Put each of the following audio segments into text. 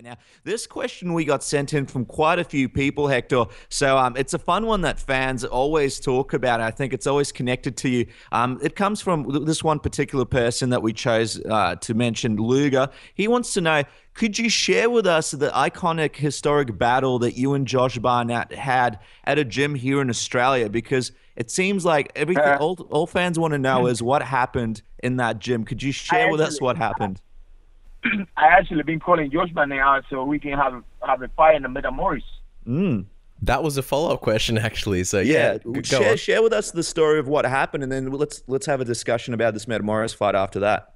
Now, this question we got sent in from quite a few people, Hector. So um, it's a fun one that fans always talk about. I think it's always connected to you. Um, it comes from this one particular person that we chose uh, to mention, Luger. He wants to know could you share with us the iconic historic battle that you and Josh Barnett had at a gym here in Australia? Because it seems like everything uh, all, all fans want to know is what happened in that gym. Could you share with us what happened? I actually been calling Josh Barnett out so we can have have a fight in the Metamoris. Mm. That was a follow up question, actually. So yeah, yeah share, share with us the story of what happened, and then let's let's have a discussion about this Metamoris fight after that.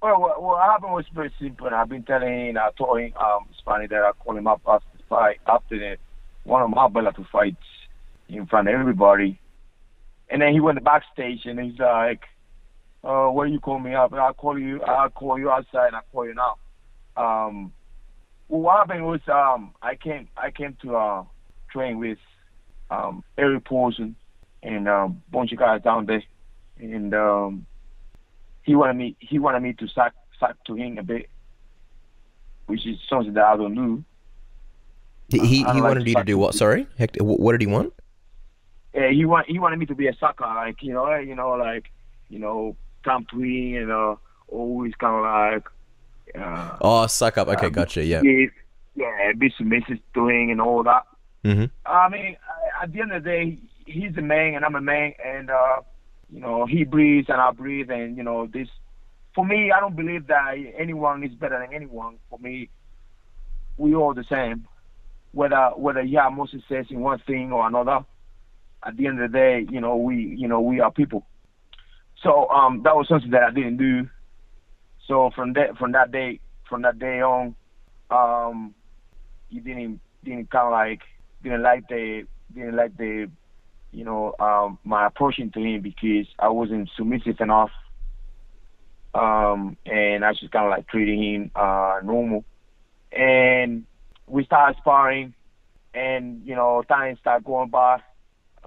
Well, what, what, happened was pretty simple. I've been telling, I told him, um, it's funny that I called him up after the fight, after the, one of my Bellator fights in front of everybody. And then he went backstage and he's like, uh, where you call me up? And I'll call you, I'll call you outside and I'll call you now. Um, what happened was, um, I came, I came to, uh, train with, um, Erik Paulson and, um, a bunch of guys down there. And, um, he wanted me he wanted me to sack sack to him a bit, which is something that I don't do. He he, he wanted you to do what? Sorry, Hector, what did he want? Yeah, he want he wanted me to be a sucker, like you know, you know, like you know, him, you know, always kind of like. Uh, oh, suck up. Okay, uh, gotcha. Yeah. Yeah, be submissive to him and all that. Mm-hmm. I mean, at the end of the day, he's a man and I'm a man, and uh, you know, he breathes and I breathe, and you know, this. For me, I don't believe that anyone is better than anyone. For me, we all the same. Whether whether you have more success in one thing or another, at the end of the day, you know, we you know we are people. So um, that was something that I didn't do. So from that from that day from that day on, um, he didn't didn't kind of like didn't like the didn't like the you know, um, my approaching to him because I wasn't submissive enough. Um, and I was just kind of like treating him uh, normal. And we started sparring, and you know, time started going by.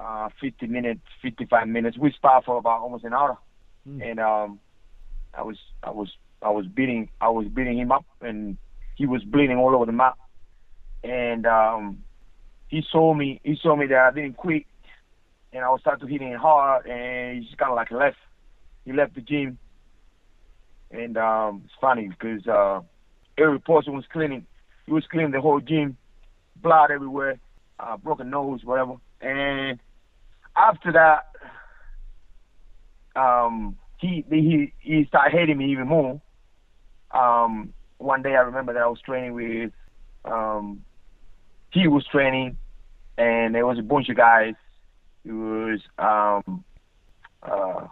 Uh, 50 minutes, 55 minutes. We sparred for about almost an hour, mm. and um, I was, I was, I was beating, I was beating him up, and he was bleeding all over the map. And um, he saw me, he saw me that I didn't quit, and I was starting to hit him hard, and he just kind of like left. He left the gym, and um, it's funny because uh, Erik Paulson was cleaning. He was cleaning the whole gym, blood everywhere, uh, broken nose, whatever. And after that, um, he he he started hating me even more. Um, one day I remember that I was training with, um, he was training, and there was a bunch of guys it was um, uh,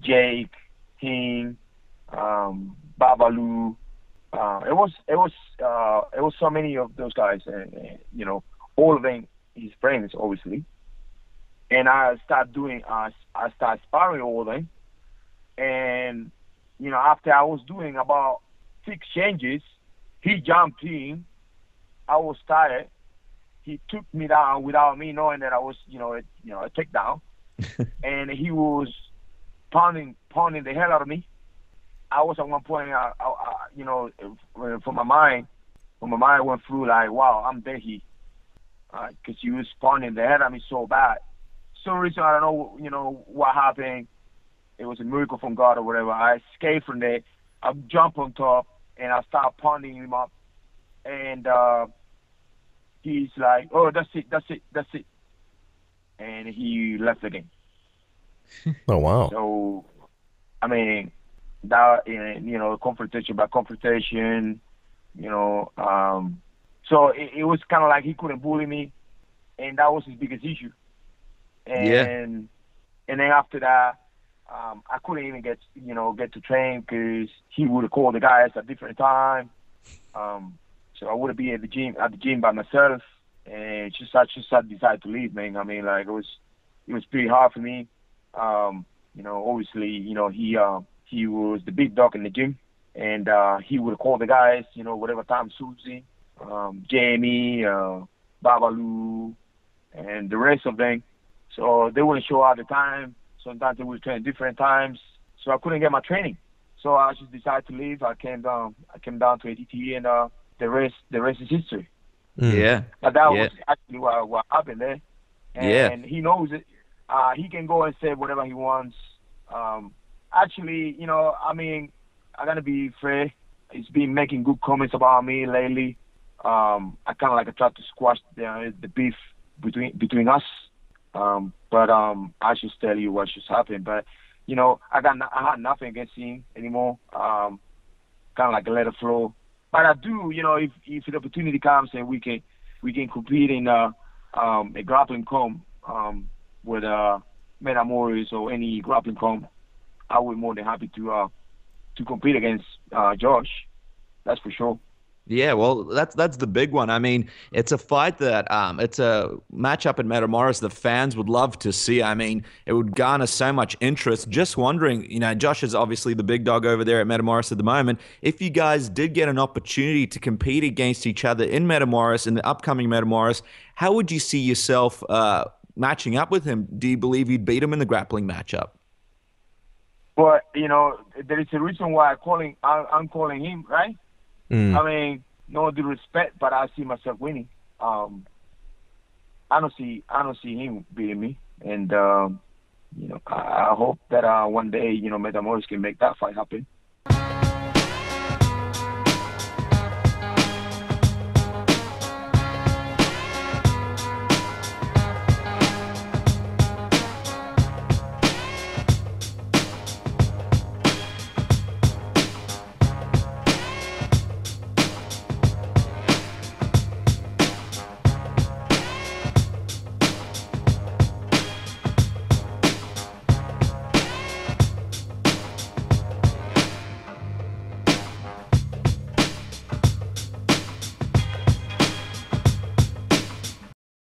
Jake, King, um, Babalu. Uh, it was it was uh, it was so many of those guys, and, and you know, all of them his friends, obviously. And I started doing uh, I started sparring all of them, and you know, after I was doing about six changes, he jumped in. I was tired, he took me down without me knowing that I was, you know, a, you know, a takedown, and he was pounding, pounding the hell out of me. I was at one point, I, I, I, you know, for my mind, when my mind went through like, wow, I'm dead here, because uh, he was pounding the head of me so bad. Some reason I don't know, you know, what happened. It was a miracle from God or whatever. I escaped from there. I jumped on top and I start pounding him up, and. uh he's like, "Oh, that's it, that's it, that's it," and he left the game. oh wow! So, I mean, that you know, confrontation by confrontation, you know, um, so it, it was kind of like he couldn't bully me, and that was his biggest issue. And yeah. and then after that, um, I couldn't even get you know get to train because he would call the guys at different time. Um, so I wouldn't be at the gym at the gym by myself, and just I just I decided to leave, man. I mean, like it was it was pretty hard for me. Um, you know, obviously, you know he uh, he was the big dog in the gym, and uh, he would call the guys, you know, whatever time suits him. Um, Jamie, uh, Babalu, and the rest of them. So they wouldn't show up at the time. Sometimes they would train different times. So I couldn't get my training. So I just decided to leave. I came down. I came down to ATT and uh, the rest the rest is history. Mm. Yeah. But that Yeah. was actually what, what happened there. Yeah. And he knows it. Uh, he can go and say whatever he wants. Um, actually, you know, I mean, I gotta be fair. He's been making good comments about me lately. Um, I kind of like tried to squash the the beef between between us. Um, but um, I should tell you what just happened. But you know, I got no, I had nothing against him anymore. Um, kind of like let it flow. But I do, you know, if if the opportunity comes and we can we can compete in uh, um, a grappling comp um, with uh, Metamoris or any grappling comp, I would more than happy to uh, to compete against uh, Josh. That's for sure. Yeah, well, that's that's the big one. I mean, it's a fight that um, it's a matchup in Metamoris the fans would love to see. I mean, it would garner so much interest. Just wondering, you know, Josh is obviously the big dog over there at Metamoris at the moment. If you guys did get an opportunity to compete against each other in Metamoris in the upcoming Metamoris, how would you see yourself uh, matching up with him? Do you believe you'd beat him in the grappling matchup? But you know, there is a reason why I'm calling I'm calling him, right? Mm. I mean, no disrespect, but I see myself winning. Um, I don't see I don't see him beating me, and um, you know, I, I hope that uh, one day you know Metamoris can make that fight happen.